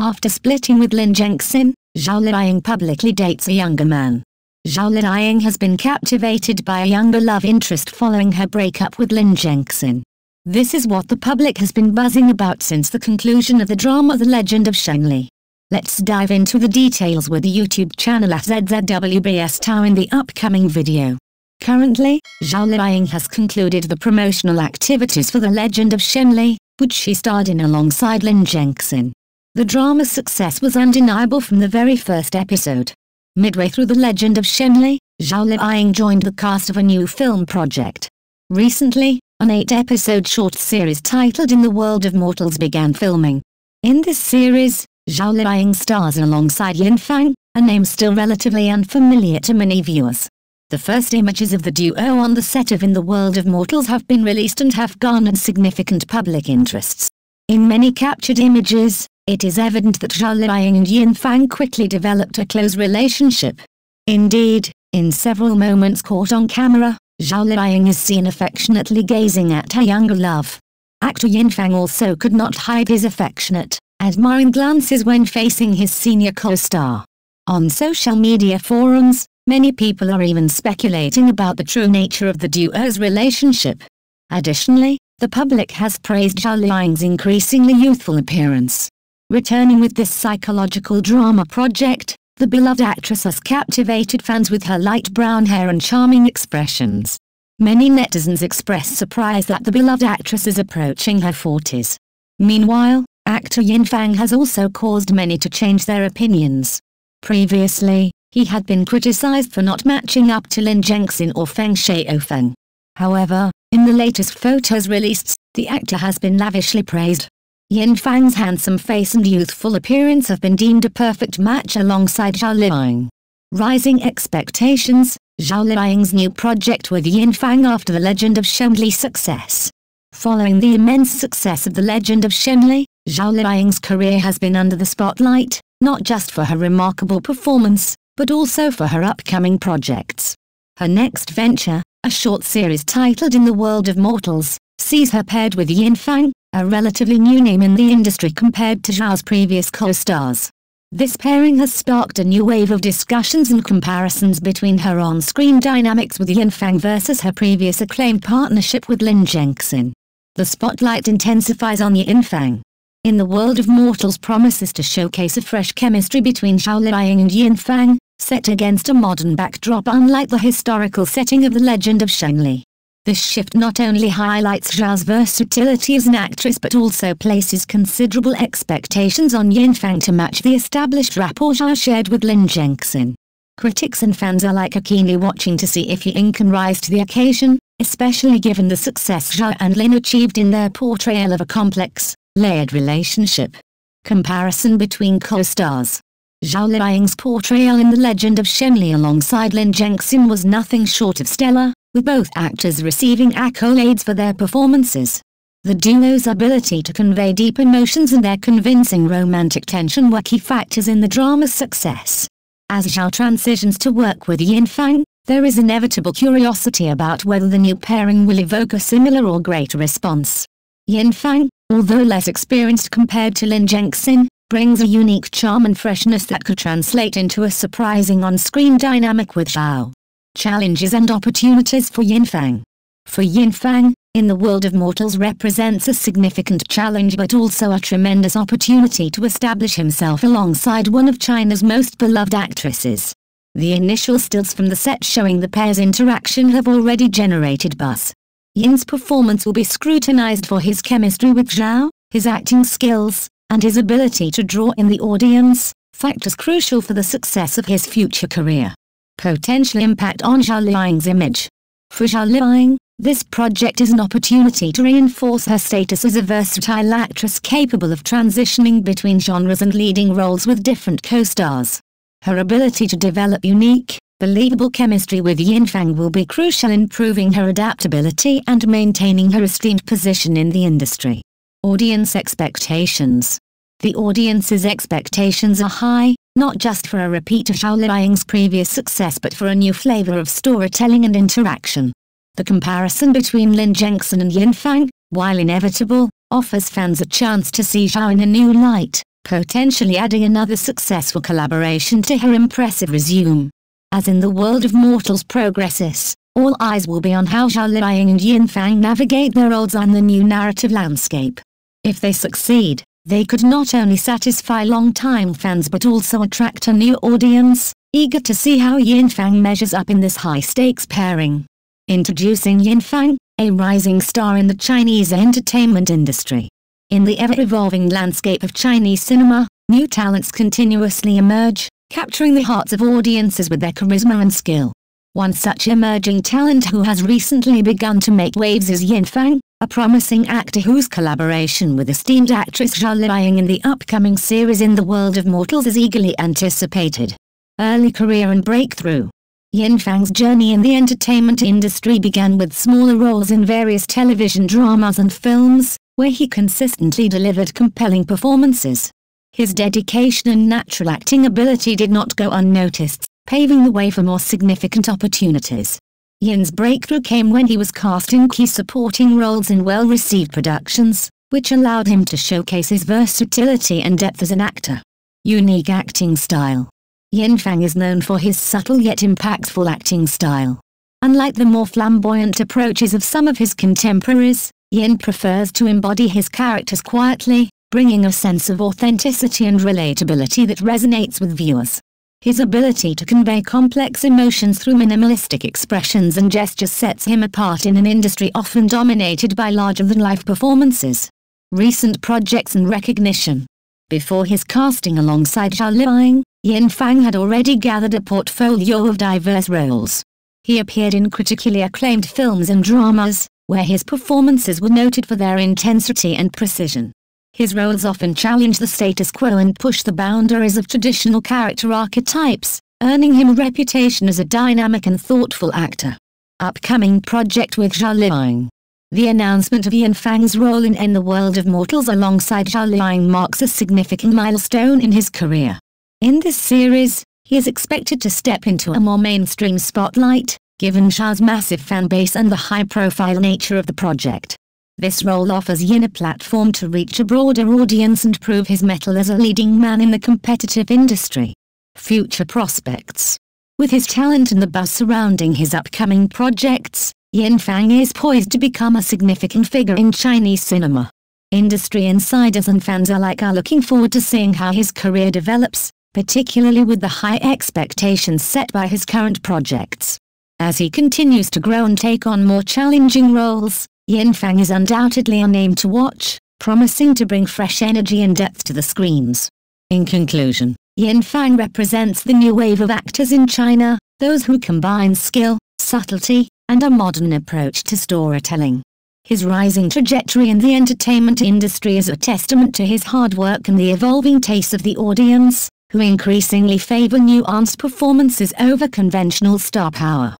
After splitting with Lin Gengxin, Zhao Liying publicly dates a younger man. Zhao Liying has been captivated by a younger love interest following her breakup with Lin Gengxin. This is what the public has been buzzing about since the conclusion of the drama The Legend of Shenli. Let's dive into the details with the YouTube channel at ZZWBS Tao in the upcoming video. Currently, Zhao Liying has concluded the promotional activities for The Legend of Shenli, which she starred in alongside Lin Gengxin. The drama's success was undeniable from the very first episode. Midway through The Legend of Shenli, Zhao Liying joined the cast of a new film project. Recently, an eight-episode short series titled In the World of Mortals began filming. In this series, Zhao Liying stars alongside Yin Fang, a name still relatively unfamiliar to many viewers. The first images of the duo on the set of In the World of Mortals have been released and have garnered significant public interests. In many captured images, it is evident that Zhao Liying and Yin Fang quickly developed a close relationship. Indeed, in several moments caught on camera, Zhao Liying is seen affectionately gazing at her younger love. Actor Yin Fang also could not hide his affectionate, admiring glances when facing his senior co-star. On social media forums, many people are even speculating about the true nature of the duo's relationship. Additionally, the public has praised Zhao Liying's increasingly youthful appearance. Returning with this psychological drama project, the beloved actress has captivated fans with her light brown hair and charming expressions. Many netizens express surprise that the beloved actress is approaching her 40s. Meanwhile, actor Yin Fang has also caused many to change their opinions. Previously, he had been criticized for not matching up to Lin Gengxin or Feng Shaofeng. However, in the latest photos released, the actor has been lavishly praised. Yin Fang's handsome face and youthful appearance have been deemed a perfect match alongside Zhao Liying. Rising expectations, Zhao Liying's new project with Yin Fang after the Legend of Shenli success. Following the immense success of the Legend of Shenli, Zhao Liying's career has been under the spotlight, not just for her remarkable performance, but also for her upcoming projects. Her next venture, a short series titled In the World of Mortals, sees her paired with Yin Fang, a relatively new name in the industry compared to Zhao's previous co-stars. This pairing has sparked a new wave of discussions and comparisons between her on-screen dynamics with Yin Fang versus her previous acclaimed partnership with Lin Gengxin. The spotlight intensifies on Yin Fang. In the world of mortals promises to showcase a fresh chemistry between Zhao Liying and Yin Fang, set against a modern backdrop unlike the historical setting of the legend of Shenli. This shift not only highlights Zhao's versatility as an actress but also places considerable expectations on Yin Fang to match the established rapport Zhao shared with Lin Gengxin. Critics and fans alike are keenly watching to see if Yin can rise to the occasion, especially given the success Zhao and Lin achieved in their portrayal of a complex, layered relationship. Comparison between co-stars Zhao Liying's portrayal in The Legend of Shenli alongside Lin Gengxin was nothing short of stellar, with both actors receiving accolades for their performances. The duo's ability to convey deep emotions and their convincing romantic tension were key factors in the drama's success. As Zhao transitions to work with Yin Fang, there is inevitable curiosity about whether the new pairing will evoke a similar or greater response. Yin Fang, although less experienced compared to Lin Gengxin, brings a unique charm and freshness that could translate into a surprising on-screen dynamic with Zhao challenges and opportunities for Yin Fang. For Yin Fang, in the world of mortals represents a significant challenge but also a tremendous opportunity to establish himself alongside one of China's most beloved actresses. The initial stills from the set showing the pair's interaction have already generated buzz. Yin's performance will be scrutinized for his chemistry with Zhao, his acting skills, and his ability to draw in the audience, factors crucial for the success of his future career potential impact on Zhao Liying's image. For Zhao Liying, this project is an opportunity to reinforce her status as a versatile actress capable of transitioning between genres and leading roles with different co-stars. Her ability to develop unique, believable chemistry with Yin Fang will be crucial in proving her adaptability and maintaining her esteemed position in the industry. Audience expectations The audience's expectations are high, not just for a repeat of Zhao Liying's previous success but for a new flavor of storytelling and interaction. The comparison between Lin Gengxin and Yin Fang, while inevitable, offers fans a chance to see Zhao in a new light, potentially adding another successful collaboration to her impressive resume. As in the world of mortals progresses, all eyes will be on how Zhao Liying and Yin Fang navigate their roles on the new narrative landscape. If they succeed, they could not only satisfy long-time fans but also attract a new audience, eager to see how Yin Fang measures up in this high-stakes pairing. Introducing Yin Fang, a rising star in the Chinese entertainment industry. In the ever-evolving landscape of Chinese cinema, new talents continuously emerge, capturing the hearts of audiences with their charisma and skill. One such emerging talent who has recently begun to make waves is Yin Fang, a promising actor whose collaboration with esteemed actress Zhao Liying in the upcoming series In the World of Mortals is eagerly anticipated. Early career and breakthrough Yin Fang's journey in the entertainment industry began with smaller roles in various television dramas and films, where he consistently delivered compelling performances. His dedication and natural acting ability did not go unnoticed, paving the way for more significant opportunities. Yin's breakthrough came when he was cast in key supporting roles in well-received productions, which allowed him to showcase his versatility and depth as an actor. Unique acting style. Yin Fang is known for his subtle yet impactful acting style. Unlike the more flamboyant approaches of some of his contemporaries, Yin prefers to embody his characters quietly, bringing a sense of authenticity and relatability that resonates with viewers. His ability to convey complex emotions through minimalistic expressions and gestures sets him apart in an industry often dominated by larger-than-life performances. Recent projects and recognition. Before his casting alongside Zhao Liying, Yin Fang had already gathered a portfolio of diverse roles. He appeared in critically acclaimed films and dramas, where his performances were noted for their intensity and precision. His roles often challenge the status quo and push the boundaries of traditional character archetypes, earning him a reputation as a dynamic and thoughtful actor. Upcoming project with Zhao Liying. The announcement of Yin Fang's role in In the World of Mortals alongside Zhao Liying marks a significant milestone in his career. In this series, he is expected to step into a more mainstream spotlight, given Zhao's massive fan base and the high-profile nature of the project. This role offers Yin a platform to reach a broader audience and prove his mettle as a leading man in the competitive industry. Future prospects. With his talent and the buzz surrounding his upcoming projects, Yin Fang is poised to become a significant figure in Chinese cinema. Industry insiders and fans alike are looking forward to seeing how his career develops, particularly with the high expectations set by his current projects. As he continues to grow and take on more challenging roles, Yin Fang is undoubtedly a name to watch, promising to bring fresh energy and depth to the screens. In conclusion, Yin Fang represents the new wave of actors in China, those who combine skill, subtlety, and a modern approach to storytelling. His rising trajectory in the entertainment industry is a testament to his hard work and the evolving tastes of the audience, who increasingly favor nuanced performances over conventional star power.